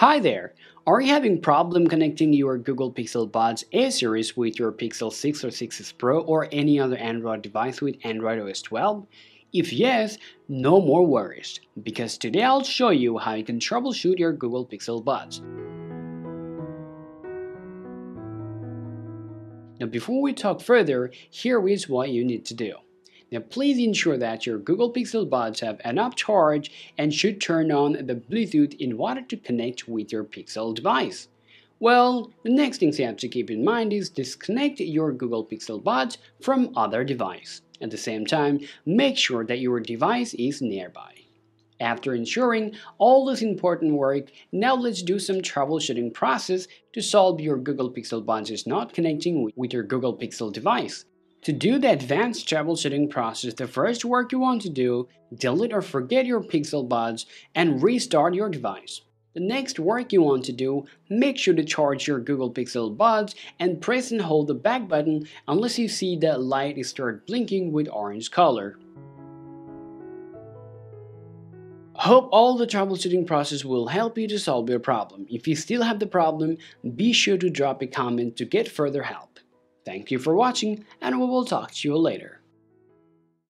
Hi there! Are you having problem connecting your Google Pixel Buds A-series with your Pixel 6 or 6s Pro or any other Android device with Android OS 12? If yes, no more worries, because today I'll show you how you can troubleshoot your Google Pixel Buds. Now before we talk further, here is what you need to do. Now please ensure that your Google Pixel Buds have enough charge and should turn on the Bluetooth in order to connect with your Pixel device. Well, the next thing you have to keep in mind is disconnect your Google Pixel Buds from other device. At the same time, make sure that your device is nearby. After ensuring all this important work, now let's do some troubleshooting process to solve your Google Pixel Buds is not connecting with your Google Pixel device. To do the advanced troubleshooting process, the first work you want to do, delete or forget your Pixel Buds and restart your device. The next work you want to do, make sure to charge your Google Pixel Buds and press and hold the back button unless you see the light start blinking with orange color. Hope all the troubleshooting process will help you to solve your problem. If you still have the problem, be sure to drop a comment to get further help. Thank you for watching and we will talk to you later.